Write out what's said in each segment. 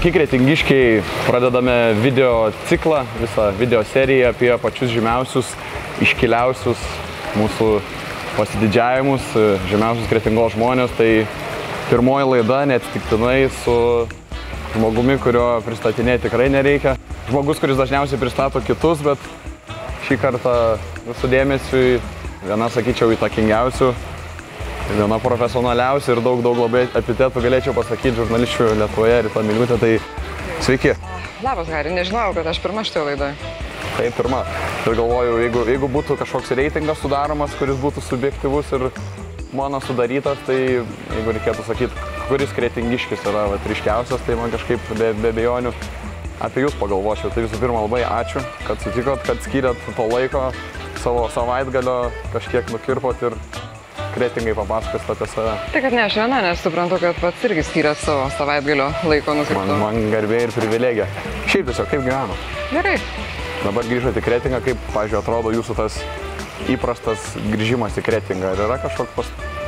Sveiki, kretingiškiai, pradedame video ciklą, visą video seriją apie pačius žymiausius, iškiliausius mūsų pasididžiavimus, žymiausius kretingos žmonės. Tai pirmoji laida neatsitiktinai su žmogumi, kurio pristatinėti tikrai nereikia. Žmogus, kuris dažniausiai pristato kitus, bet šį kartą jūsų dėmesiui viena, sakyčiau, įtakingiausių viena profesionaliausia ir daug, daug labai epitetų galėčiau pasakyti žurnališčių Lietuvoje, Rita Miliutė. Tai sveiki. Labas, Gari, nežinojau, kad aš pirma šitoje laidoje. Tai pirma. Ir galvoju, jeigu, jeigu būtų kažkoks reitingas sudaromas, kuris būtų subjektivus ir mano sudarytas, tai jeigu reikėtų sakyti, kuris kretingiškis yra va, ryškiausias, tai man kažkaip be, be bejonių apie jūs pagalvočiau. Tai visų pirma labai ačiū, kad sutikot, kad skiriat to laiko savo savaitgalio, kažkiek nukirpot ir kretingai papasakos apie save. Tai kad ne aš viena, nes suprantu, kad pats irgi skyrė savo savaitgalio laiko Man, nukirpti. man garbė ir privilegija. Šiaip tiesiog, kaip gyveno? Gerai. Dabar grįžote į kretingą, kaip, pažiūrėjau, atrodo jūsų tas įprastas grįžimas į kretingą. Ar yra kažkokia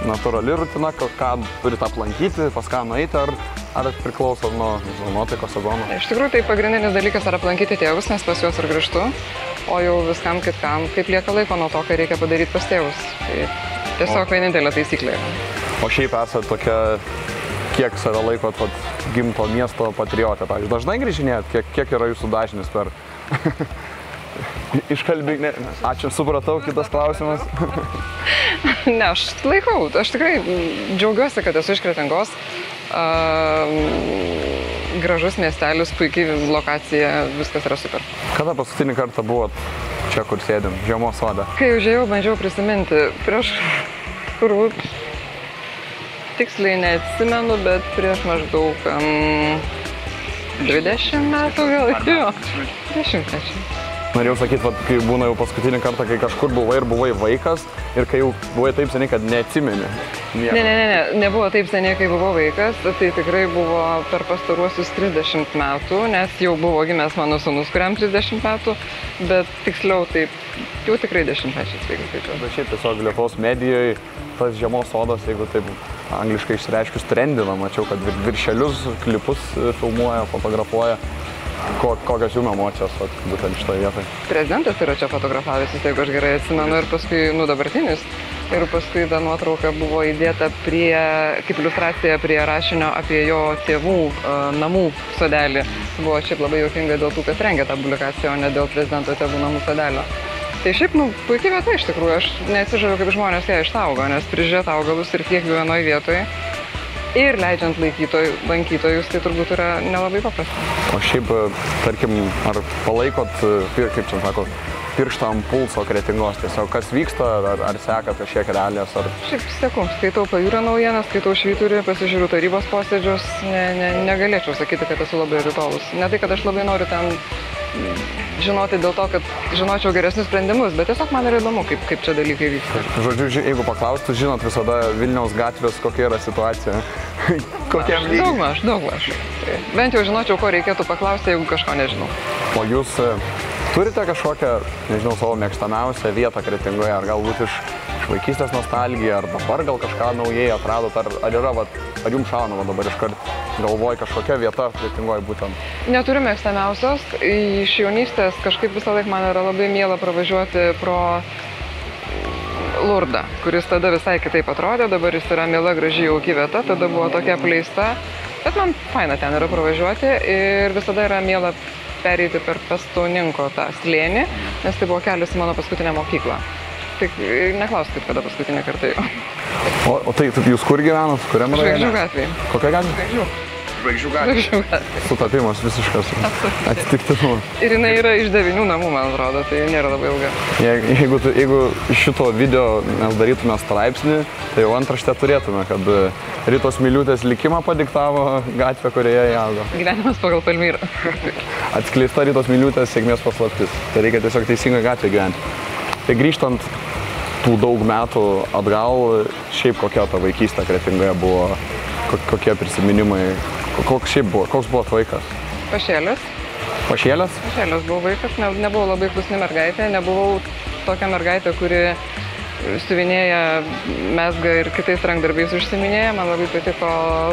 natūrali rutina, ką turite aplankyti, pas ką nueiti, ar, ar priklauso nuo nuotaikos sezono? Iš tikrųjų, tai pagrindinis dalykas yra aplankyti tėvus, nes pas juos ir grįžtu. O jau viskam kitkam, kaip lieka laiko nuo to, ką reikia padaryti pas tėvus. Tai tiesiog vienintelė taisyklė. O šiaip esate tokia, kiek save laikot vat, gimto miesto patriotė. Pavyzdžiui, dažnai grįžinėjat, kiek, kiek yra jūsų dažnis per... Iškalbink, ne, ačiū, supratau, kitas klausimas. Ne, aš laikau, aš tikrai džiaugiuosi, kad esu iš Kretingos. Uh, gražus miestelis, puikiai lokacija, viskas yra super. Kada paskutinį kartą buvot čia, kur sėdim, žiemos sode? Kai užėjau, bandžiau prisiminti, prieš turbūt tiksliai neatsimenu, bet prieš maždaug um, 20 metų gal jo. 20 metų. Norėjau sakyti, vat, kai būna jau paskutinį kartą, kai kažkur buvai ir buvai vaikas ir kai jau buvai taip seniai, kad neatsimeni. nieko. Ne, ne, ne, ne, nebuvo taip seniai, kai buvau vaikas, tai tikrai buvo per pastaruosius 30 metų, nes jau buvo gimęs mano sunus, kuriam 30 metų, bet tiksliau taip, jau tikrai 10 metų sveikas skaičiu. Bet šiaip tiesiog Lietuvos medijoje tas žiemos sodas, jeigu taip angliškai išreiškius, trendina, mačiau, kad vir- viršelius, klipus e, filmuoja, fotografuoja. Ko, kokios jums emocijos vat, būtent šitoje vietoje? Prezidentas yra čia fotografavęs, jeigu aš gerai atsimenu, ir paskui, nu dabartinis. Ir paskui ta nuotrauka buvo įdėta prie, kaip iliustracija prie rašinio apie jo tėvų e, namų sodelį. Buvo šiaip labai juokinga dėl tų, kas rengė tą publikaciją, o ne dėl prezidento tėvų namų sodelio. Tai šiaip, nu, puikiai vieta iš tikrųjų, aš neatsižaviu, kaip žmonės ją ištaugo, nes prižiūrėti augalus ir tiek jų vienoje vietoje. Ir leidžiant laikytoj, lankytojus, tai turbūt yra nelabai paprasta. O šiaip, e, tarkim, ar palaikot, e, kaip čia sako, pirštą ant pulso kretingos, tiesiog kas vyksta, ar, ar sekat kažkiek realijas, ar Šiaip seku, skaitau pajūrio naujienas, skaitau švyturį, pasižiūriu tarybos posėdžius, ne, ne, negalėčiau sakyti, kad esu labai atitolus. Ne tai, kad aš labai noriu ten žinoti dėl to, kad žinočiau geresnius sprendimus, bet tiesiog man yra įdomu, kaip, kaip čia dalykai vyksta. Žodžiu, ži- jeigu paklaustų, žinot visada Vilniaus gatvės, kokia yra situacija. Kokiam lygiui. Daugmaž, daugmaž. Tai Bent jau žinočiau, ko reikėtų paklausti, jeigu kažko nežinau. O jūs e, turite kažkokią, nežinau, savo mėgstamiausią vietą kretingoje, ar galbūt iš, vaikystės nostalgija, ar dabar gal kažką naujai atradot, ar, ar yra, vat, ar jums šauna va dabar iškart galvoj kažkokia vieta kretingoje būtent. Neturiu mėgstamiausios. Iš jaunystės kažkaip visą laiką man yra labai miela pravažiuoti pro Lurdą, kuris tada visai kitaip atrodė, dabar jis yra miela, graži, jauki vieta, tada buvo tokia apleista. Bet man faina ten yra pravažiuoti ir visada yra miela pereiti per Pestauninko tą slėnį, nes tai buvo kelias į mano paskutinę mokyklą. Tik e, neklauskit, kada paskutinę kartą jau. O, o tai jūs kur gyvenat, kuriam Žvaigždžių rajone? gatvėje. Kokia gatvė? Žvaigždžių. Žvaigždžių gatvė. Žvaigždžių. Sutapimas visiškas. Atsitiktinumas. Ir jinai yra iš devinių namų, man atrodo, tai nėra labai ilga. Je- Jeigu, tu- jeigu šito video mes darytume straipsnį, tai jau antraštę turėtume, kad e, Rytos Miliutės likimą padiktavo gatvė, kurioje jie augo. Gyvenimas pagal Palmyrą. Atskleista Rytos Miliutės sėkmės paslaptis. Tai reikia tiesiog teisingai gatvė gyventi. Tai grįžtant tų daug metų atgal, šiaip kokia ta vaikystė kretingoje buvo, ko- kokie prisiminimai, ko- koks šiaip buvo, koks buvo vaikas. Pašėlės. Pašėlęs? Pašėlės buvau vaikas, ne, nebuvau labai klusni mergaitė, nebuvau tokia mergaitė, kuri siuvinėja, mesga ir kitais rankdarbiais užsiminėja, man labai patiko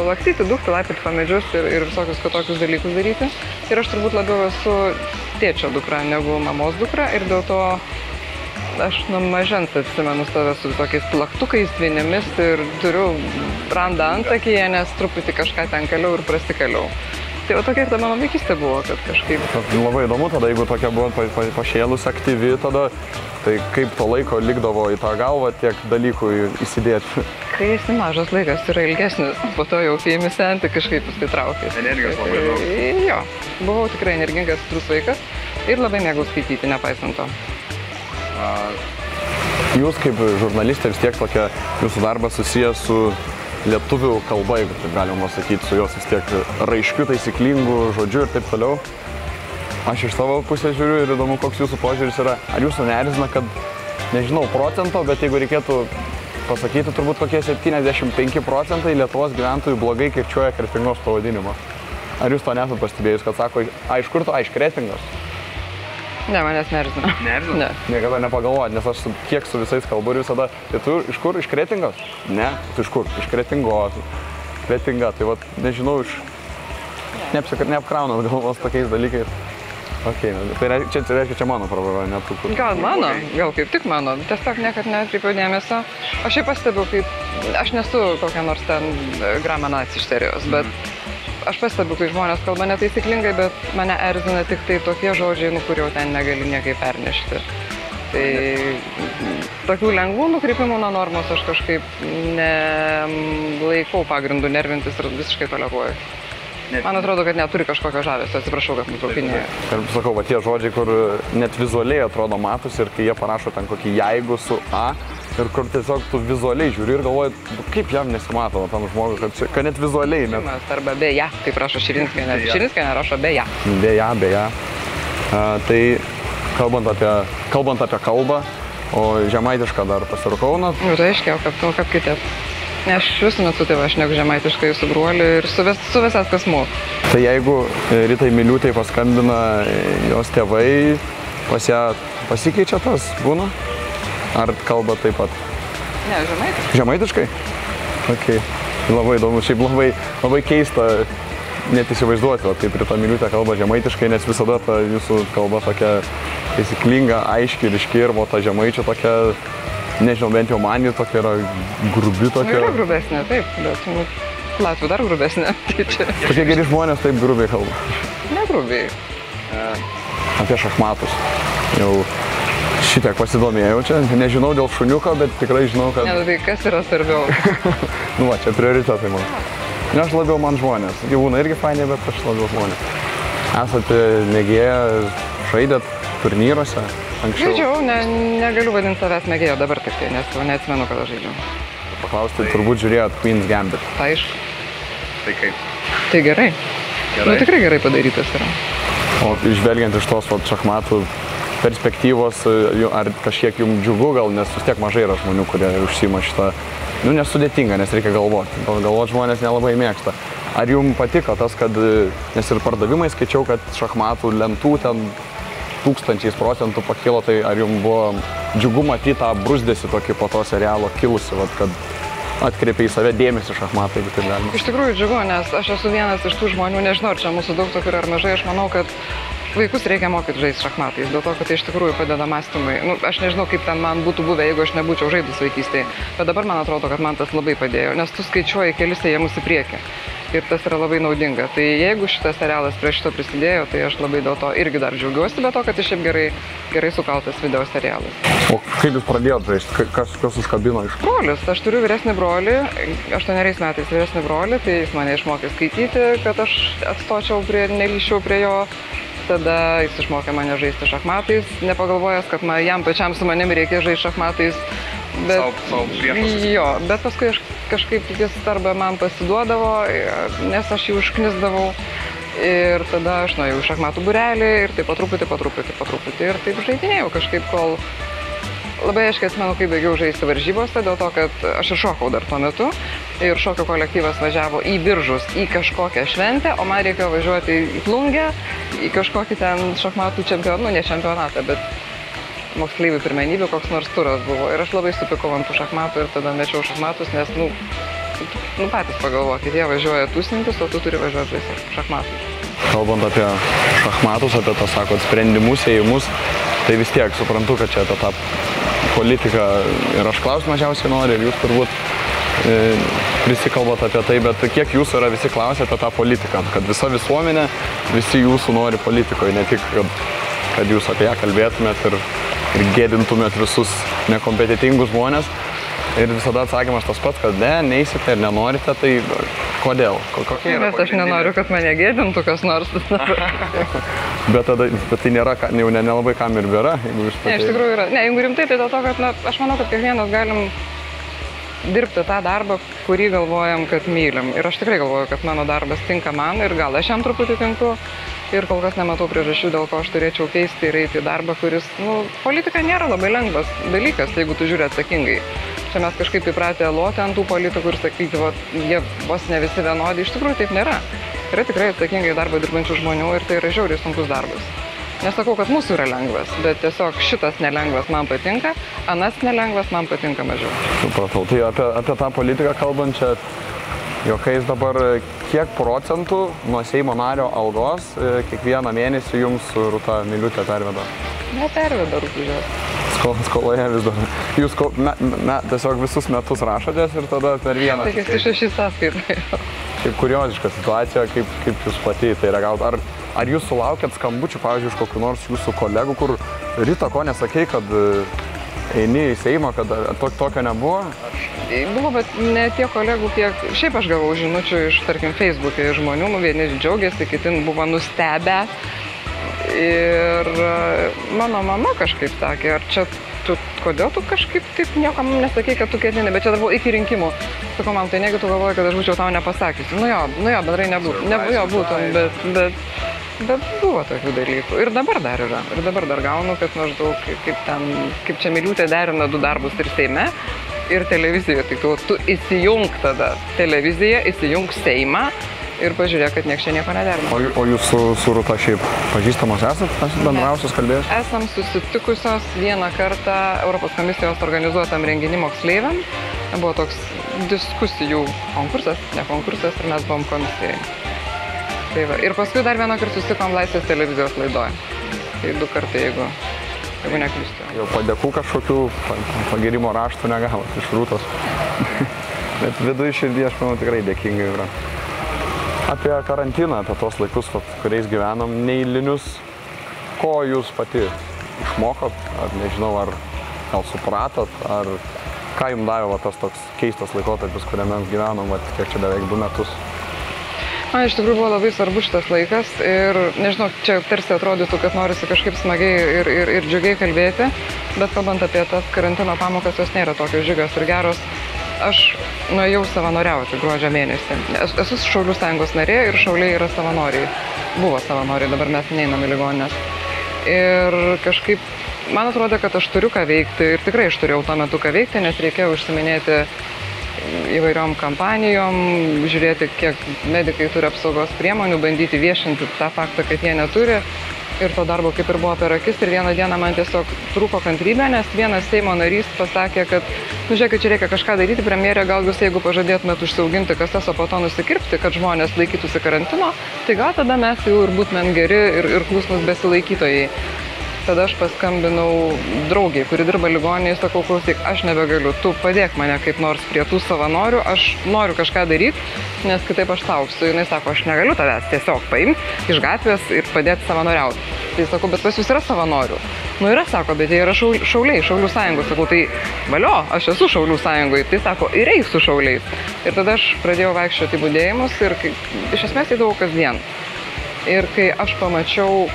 lakstyti, dukti, lapyti pamedžius ir, ir visokius kitokius dalykus daryti. Ir aš turbūt labiau esu tėčio dukra negu mamos dukra ir dėl to aš nuo mažens atsimenu save su tokiais plaktukais, vienėmis ir turiu randą antakyje, nes truputį kažką ten kaliau ir prasikaliau. Tai va tokia ir ta mano vaikystė buvo, kad kažkaip... Labai įdomu tada, jeigu tokia buvo pa, pa, pašėlus aktyvi, tada tai kaip to laiko likdavo į tą galvą tiek dalykų įsidėti. Kai esi mažas laikas yra ilgesnis, po to jau kai imi senti kažkaip vis tai traukės. Energijos labai daug. Jo, buvau tikrai energingas, trus vaikas ir labai mėgau skaityti, nepaisant to. Jūs kaip žurnalistė vis tiek tokia, jūsų darbas susijęs su lietuvių kalba, jeigu taip galima sakyti, su jos vis tiek raiškiu, taisyklingu žodžiu ir taip toliau. Aš iš savo pusės žiūriu ir įdomu, koks jūsų požiūris yra. Ar jūsų neerzina, kad, nežinau, procento, bet jeigu reikėtų pasakyti, turbūt kokie 75 procentai Lietuvos gyventojų blogai kirčiuoja kretingos pavadinimą. Ar jūs to nesat pastebėjus, kad sako, a, iš kur tu, a, iš kretingos? Ne, manęs nerzina. Neerzina? Ne. Niekada nepagalvojat, nes aš su, kiek su visais kalbu ir visada, tai tu iš kur, iš kretingos? Ne, tu iš kur? Iš kretingos. Kretinga, tai vad, nežinau, iš... Neapsik, neapkraunat galvos tokiais dalykais. Ok, nu, tai reiškia, čia, reiškia, čia mano problema, ne tu kur. Gal mano, gal kaip tik mano, tiesiog niekad neatkreipiau dėmesio. Aš jau pastebiu, kaip, aš nesu kokia nors ten gramenacija iš serijos, bet aš pastebiu, kai žmonės kalba netaisyklingai, bet mane erzina tik tai tokie žodžiai, nu, kur jau ten negali niekaip pernešti. Tai tokių lengvų nukrypimų nuo normos aš kažkaip nelaikau pagrindų nervintis ir visiškai toleruoju. Man atrodo, kad neturi kažkokio žavesio, atsiprašau, kad nutraukinėjau. Ir sakau, va tie žodžiai, kur net vizualiai atrodo matosi ir kai jie parašo ten kokį jeigu su A ir kur tiesiog tu vizualiai žiūri ir galvoji, nu, kaip jam nesimato tam žmogui, kad, čia- kad net vizualiai, net Arba beje, kaip rašo Širinskė, nes Širinskė nerašo beje. beje, beje. A, tai kalbant apie, kalbant apie kalbą, o žemaitišką dar pasirukau, na, Nu, tai o kaip, o kaip kitės. Ne, aš visų metų tėvą, aš neku žemaitiškai su broliu ir su, vis, su visas kasmu. Tai jeigu e, Ritai Miliūtai paskambina e, jos tėvai, pas ją pasikeičia tas būna? Ar kalba taip pat? Ne, žemaitiškai. Žemaitiškai? Ok. Labai įdomu, šiaip labai, labai keista net įsivaizduoti, va, kaip Rita Miliūtė kalba žemaitiškai, nes visada ta jūsų kalba tokia taisyklinga, aiški, ryški ir va ta žemaičio tokia, nežinau, bent jau man ji tokia yra grubi Nu, tokia. yra grubesnė, taip, bet nu, Latvių dar grubesnė. Tai čia Tokie geri žmonės taip grubiai kalba. negrubiai. apie šachmatus. Jau šitiek pasidomėjau čia, nežinau dėl šuniuko, bet tikrai žinau, kad, Ne, tai kas yra svarbiau? nu, va, čia prioritetai man. Ne, aš labiau man žmonės. Gyvūnai irgi faini, bet aš labiau žmonės. Esate mėgėję, žaidėt turnyruose anksčiau. Žaidžiau, ne, negaliu vadinti savęs mėgėjo dabar tik tai, nes jau neatsimenu, kada žaidžiau. Paklausti, turbūt žiūrėjot Queen's Gambit. Tai aišku. Tai kaip? Tai gerai. Gerai. Nu, tikrai gerai padarytas yra. O žvelgiant iš tos vat, šachmatų perspektyvos, e, ar kažkiek jums džiugu gal, nes vis tiek mažai yra žmonių, kurie užsima šitą, nu nesudėtinga, nes reikia galvoti. Galvoti žmonės nelabai mėgsta. Ar jums patiko tas, kad, e, nes ir pardavimai skaičiau, kad šachmatų lentų ten tūkstančiais procentų pakilo, tai ar jums buvo džiugu matyti tą brusdėsi tokį po to serialo kilusi, vat, kad atkreipia į save dėmesį šachmatai, jeigu taip galima. Iš tikrųjų džiugu, nes aš esu vienas iš tų žmonių, nežinau, ar čia mūsų daug tokių ar mažai, aš manau, kad vaikus reikia mokyti žaisti šachmatais, dėl to, kad tai iš tikrųjų padeda mąstymui. Nu, aš nežinau, kaip ten man būtų buvę, jeigu aš nebūčiau žaidus vaikystėje, bet dabar man atrodo, kad man tas labai padėjo, nes tu skaičiuoji kelis ėjimus į priekį. Ir tas yra labai naudinga. Tai jeigu šitas serialas prie šito prisidėjo, tai aš labai dėl to irgi dar džiaugiuosi, bet to, kad iš šiaip gerai, gerai sukaltas video serialas. O kaip jūs pradėjot žaisti, Ka- kas, kas užkabino iš Brolis, aš turiu vyresnį brolį, aštuoneriais metais vyresnį brolį, tai jis mane išmokė skaityti, kad aš atstočiau prie, nelyšiau prie jo. Tada jis išmokė mane žaisti šachmatais, nepagalvojęs, kad man, jam pačiam su manim reikia žaisti šachmatais. Bet, Sau- sau priešus jo, bet paskui aš kažkaip jis arba man pasiduodavo, nes aš jį užknisdavau. Ir tada aš nuėjau į šachmatų burelį ir taip po truputį, po truputį, po truputį. Ir taip žaidinėjau kažkaip, kol Labai aiškiai atsimenu, kai baigiau žaisti varžybose, dėl to, kad aš ir šokau dar tuo metu. Ir šokio kolektyvas važiavo į biržus, į kažkokią šventę, o man reikėjo važiuoti į plungę, į kažkokį ten šachmatų čempionatą, nu ne čempionatą, bet moksleivių pirmenybių koks nors turas buvo. Ir aš labai supikau ant tų šachmatų ir tada mečiau šachmatus, nes, nu, nu patys pagalvokit, jie važiuoja tūsintis, o tu turi važiuoti žaisti šachmatus. Kalbant apie šachmatus, apie tos, sakot, sprendimus, ėjimus, tai vis tiek suprantu, kad čia apie tą politiką ir aš klausiu mažiausiai noriu, ir jūs turbūt e, visi kalbate apie tai, bet kiek jūsų yra visi klausę apie tą politiką, kad visa visuomenė, visi jūsų nori politikoje, ne tik, kad, kad jūs apie ją kalbėtumėt ir, ir gėdintumėt visus nekompetitingus žmonės. Ir visada atsakymas tas pats, kad ne, neįsite ir nenorite, tai kodėl? Kokie yra? Nes aš nenoriu, kad mane gėdintų kas nors. bet, tada, bet tai nėra, jau ne, nelabai kam ir yra, jeigu jūs patai... Ne, iš tikrųjų yra. Ne, jeigu rimtai, tai dėl to, kad na, aš manau, kad kiekvienas galim dirbti tą darbą, kurį galvojam, kad mylim. Ir aš tikrai galvoju, kad mano darbas tinka man ir gal aš jam truputį tinku. Ir kol kas nematau priežasčių, dėl ko aš turėčiau keisti ir eiti į darbą, kuris, nu, politika nėra labai lengvas dalykas, jeigu tu žiūri atsakingai. Čia mes kažkaip įpratę loti ant tų politikų ir sakyti, va, jie vos ne visi vienodi, iš tikrųjų taip nėra. Yra tikrai atsakingai darbą dirbančių žmonių ir tai yra žiauriai sunkus darbas. Nesakau, kad mūsų yra lengvas, bet tiesiog šitas nelengvas man patinka, anas nelengvas man patinka mažiau. Supratau. Tai apie, apie tą politiką kalbant čia, jokais dabar kiek procentų nuo Seimo nario algos e, kiekvieną mėnesį jums Rūta Miliutė perveda? Neperveda rūpiužės skol, skoloje vis dar. Jūs ko, me, me, tiesiog visus metus rašotės ir tada per vieną. Tai kas iš šešis sąskaitai. Kaip kurioziška situacija, kaip, kaip jūs pati tai reagaut. Ar, ar jūs sulaukėt skambučių, pavyzdžiui, iš kokių nors jūsų kolegų, kur ryto ko nesakei, kad e, eini į Seimą, kad to, tokio nebuvo? Buvo, bet ne tiek kolegų, kiek šiaip aš gavau žinučių iš, tarkim, Facebook'e žmonių, nu, vieni džiaugiasi, kiti buvo nustebę Ir e, mano mama kažkaip sakė, ar čia tu, kodėl tu kažkaip taip niekam nesakai, kad tu ketini, bet čia dar buvo iki rinkimų. Sakau, man tai negi tu galvoji, kad aš būčiau tau nepasakysi. Nu jo, nu jo, bendrai nebūtų. Ne, jo, būtum, bet, bet, bet buvo tokių dalykų. Ir dabar dar yra. Ir dabar dar gaunu, kad maždaug kaip, kaip, ten, kaip čia miliūtė derina du darbus ir Seime, ir televizijoje. Tai tu, tu įsijung tada televiziją, įsijung Seimą ir pažiūrėk, kad niekas čia nieko nederina. O, o jūs su, su Rūta šiaip pažįstamos esat, bendrausios kalbėjus? Esam susitikusios vieną kartą Europos komisijos organizuotam renginį moksleiviam. Buvo toks diskusijų konkursas, ne konkursas ir mes buvom komisijai. Tai va. Ir paskui dar vieną kartą susitikom Laisvės televizijos laidoje. Tai du kartai, jeigu, jeigu neklystu. Jau padėkų kažkokių pagirimo raštų negavot iš Rūtos. Bet viduje širdį aš manau tikrai dėkingai yra apie karantiną, apie tos laikus, kuriais gyvenom, neįlinius, ko jūs pati išmokot, ar nežinau, ar gal supratot, ar ką jums davė va, tas toks keistas laikotarpis, kuriame gyvenom, va, kiek čia beveik du metus. Man iš tikrųjų buvo labai svarbus šitas laikas ir nežinau, čia tarsi atrodytų, kad norisi kažkaip smagiai ir, ir, ir džiugiai kalbėti, bet kalbant apie tas karantino pamokas, jos nėra tokios džiugios ir geros aš nuėjau savanoriauti gruodžio mėnesį. Esu Šaulių sąjungos narė ir Šauliai yra savanoriai. Buvo savanoriai, dabar mes neinam į ligoninės. Ir kažkaip man atrodo, kad aš turiu ką veikti ir tikrai aš turėjau tuo metu ką veikti, nes reikėjo užsiminėti įvairiom kampanijom, žiūrėti, kiek medikai turi apsaugos priemonių, bandyti viešinti tą faktą, kad jie neturi ir to darbo kaip ir buvo per akis ir vieną dieną man tiesiog trūko kantrybė, nes vienas Seimo narys pasakė, kad, nu žiūrėkit, čia reikia kažką daryti, premjerė, gal jūs jeigu pažadėtumėt užsiauginti kasas, o po to nusikirpti, kad žmonės laikytųsi karantino, tai gal tada mes jau ir būtumėm geri ir, ir klusnus besilaikytojai tada aš paskambinau draugiai, kuri dirba ligoninėje, sakau, klausyk, aš nebegaliu, tu padėk mane kaip nors prie tų savanorių, aš noriu kažką daryti, nes kitaip aš tauksiu. Jis sako, aš negaliu tavęs tiesiog paimti iš gatvės ir padėti savanoriauti. Tai sakau, bet pas jūs yra savanorių. Nu yra, sako, bet jie yra šauliai, šaulių sąjungos. Sakau, tai valio, aš esu šaulių sąjungoje. Tai sako, ir eik su šauliais. Ir tada aš pradėjau vaikščioti būdėjimus ir iš esmės įdavau kasdien. Ir kai aš pamačiau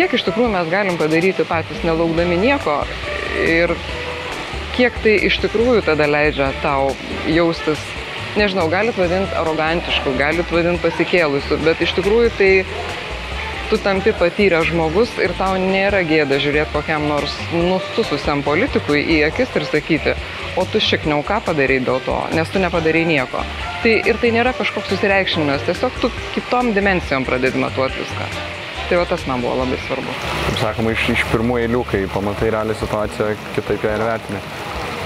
kiek iš tikrųjų mes galim padaryti patys nelaukdami nieko ir kiek tai iš tikrųjų tada leidžia tau jaustis, nežinau, galit vadinti arogantišku, galit vadinti pasikėlusiu, bet iš tikrųjų tai tu tampi patyręs žmogus ir tau nėra gėda žiūrėti kokiam nors nusususiam politikui į akis ir sakyti, o tu šikniau ką padarai dėl to, nes tu nepadarai nieko. Tai ir tai nėra kažkoks susireikšminimas, tiesiog tu kitom dimensijom pradedi matuoti viską. Tai va tas man buvo labai svarbu. Kaip sakoma, iš, iš pirmų eilių, kai pamatai realią situaciją, kitaip ją ir vertini.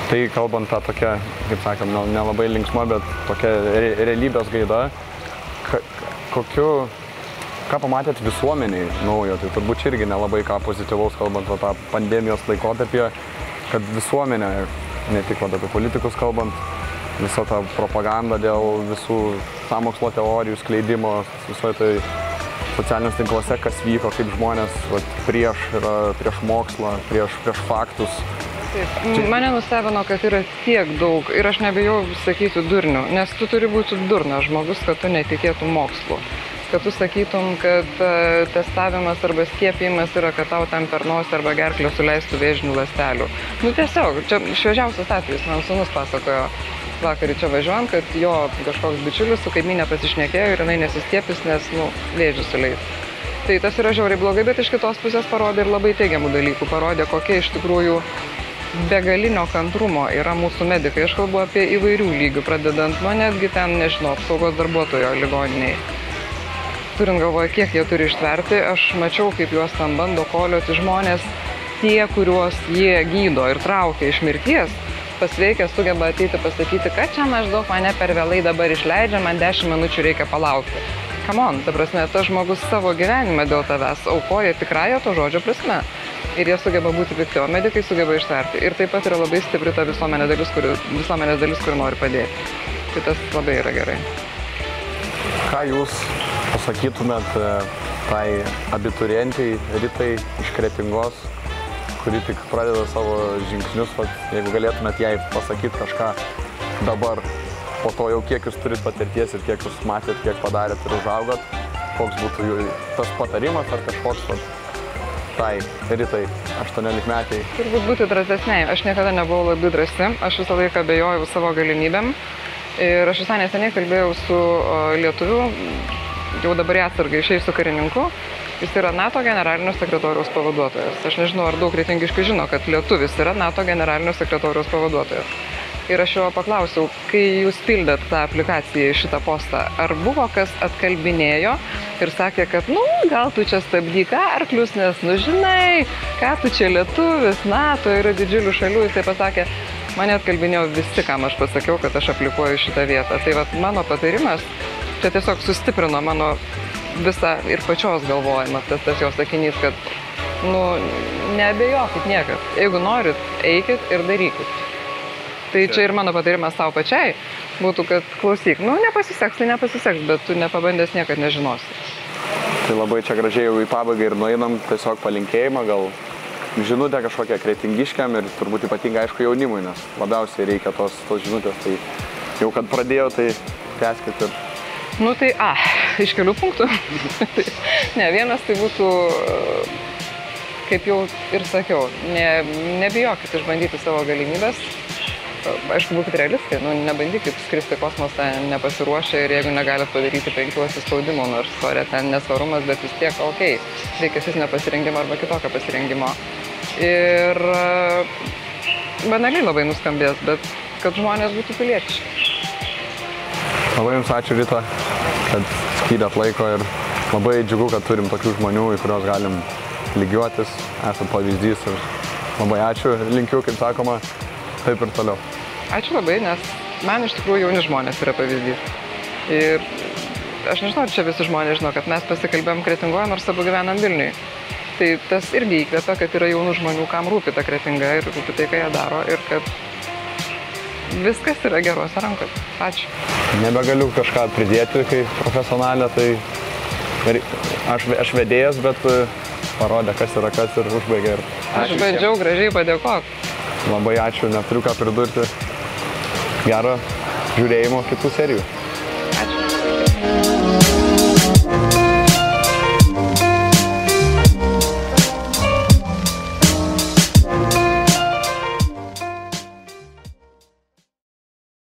Tai kalbant tą tokią, kaip sakėm, nelabai linksma, bet tokia re, realybės gaida, ka, kokiu, ką pamatėt visuomeniai naujo, tai turbūt čia irgi nelabai ką pozityvaus, kalbant apie tą pandemijos laikotarpį, kad visuomenė, ne tik apie politikus kalbant, visa ta propaganda dėl visų samokslo teorijų skleidimo, visoje tai socialiniuose tinkluose, kas vyko, kaip žmonės vat, prieš, yra, prieš mokslą, prieš, prieš faktus. Taip. Mane nustebino, kad yra tiek daug ir aš nebijau sakyti durnių, nes tu turi būti durnas žmogus, kad tu netikėtum mokslu. Kad tu sakytum, kad uh, testavimas arba skiepimas yra, kad tau tam per nosį arba gerklę suleistų vėžinių lastelių. Nu tiesiog, čia šviežiausias atvejis, man sunus pasakojo vakarį čia važiuojant, kad jo kažkoks bičiulis su kaiminė pasišnekėjo ir jinai nesistiepis, nes, nu, vėžį suleis. Tai tas yra žiauriai blogai, bet iš kitos pusės parodė ir labai teigiamų dalykų. Parodė, kokie iš tikrųjų begalinio kantrumo yra mūsų medikai. Aš kalbu apie įvairių lygių, pradedant nuo netgi ten, nežinau, apsaugos darbuotojo ligoniniai. Turint galvoje, kiek jie turi ištverti, aš mačiau, kaip juos tam bando kolioti žmonės, tie, kuriuos jie gydo ir traukia iš mirties, pasveikęs sugeba ateiti pasakyti, kad čia maždaug mane per vėlai dabar išleidžia, man 10 minučių reikia palaukti. Kamon, ta prasme, tas žmogus savo gyvenimą dėl tavęs aukoja tikrąją to žodžio prasme. Ir jie sugeba būti pikti, o medikai sugeba ištverti. Ir taip pat yra labai stipri ta visuomenė dalis, kuri, visuomenės dalis, kuri nori padėti. Tai tas labai yra gerai. Ką jūs pasakytumėt e, tai abiturientai rytai iš kretingos, kuri tik pradeda savo žingsnius, vat, jeigu galėtumėt jai pasakyti kažką dabar, po to jau kiek jūs turit patirties ir kiek jūs matėt, kiek padarėt ir užaugot, koks būtų jų tas patarimas ar kažkoks vat, tai rytai 18 metai. Turbūt būti drąsesniai. Aš niekada nebuvau labai drąsi, aš visą laiką abejojau savo galimybėm. Ir aš visai neseniai kalbėjau su lietuviu, jau dabar atsargai išėjusiu karininku. Jis yra NATO generalinio sekretoriaus pavaduotojas. Aš nežinau, ar daug reitingiškai žino, kad lietuvis yra NATO generalinio sekretoriaus pavaduotojas. Ir aš jo paklausiau, kai jūs pildėt tą aplikaciją į šitą postą, ar buvo kas atkalbinėjo ir sakė, kad, nu, gal tu čia stabdyk arklius, nes, nu, žinai, ką tu čia lietuvis, NATO yra didžiulių šalių, jisai pasakė, mane atkalbinėjo visi, kam aš pasakiau, kad aš aplikuoju šitą vietą. Tai vad mano patarimas, čia tiesiog sustiprino mano visą ir pačios galvojimą, tas tas jos sakinys, kad, nu, neabejokit niekad. Jeigu norit, eikit ir darykit. Tai čia ir mano patarimas tau pačiai būtų, kad klausyk, nu nepasiseks, tai nepasiseks, bet tu nepabandęs niekad nežinosi. Tai labai čia gražiai jau į pabaigą ir nueinam, tiesiog palinkėjimą, gal žinutę kažkokią kretingiškiam ir turbūt ypatingai aišku jaunimui, nes labiausiai reikia tos, tos žinutės. Tai jau kad pradėjau, tai tęskit ir Nu tai, a, iš kelių punktų. Tai, ne, vienas tai būtų, kaip jau ir sakiau, ne, nebijokit išbandyti savo galimybės. Aišku, būkite realistai, nu, nebandykit skristi kosmosą nepasiruošę ir jeigu negalit padaryti penkių atsispaudimų, nors ore ten nesvarumas, bet vis tiek, okei, okay, reikia fizinio pasirengimo arba kitokio pasirengimo. Ir banaliai labai nuskambės, bet kad žmonės būtų pilietiški. Labai Jums ačiū Rita, kad skyrėt laiko ir labai džiugu, kad turim tokių žmonių, į kuriuos galim lygiuotis, esat pavyzdys ir labai ačiū, linkiu, kaip sakoma, taip ir toliau. Ačiū labai, nes man iš tikrųjų jauni žmonės yra pavyzdys. Ir aš nežinau, čia visi žmonės žino, kad mes pasikalbėjom kretingoje, nors abu gyvenam Vilniui. Tai tas irgi įkvepia, kad yra jaunų žmonių, kam rūpi ta kretinga ir rūpi tai, ką jie daro ir kad viskas yra gerose rankose. Ačiū. Nebegaliu kažką pridėti kaip profesionalė, tai aš, aš vedėjas, bet e, parodė, kas yra kas ir užbaigė. Ir Aš bandžiau gražiai padėkoti. labai ačiū, neturiu ką pridurti. Gero žiūrėjimo kitų serijų.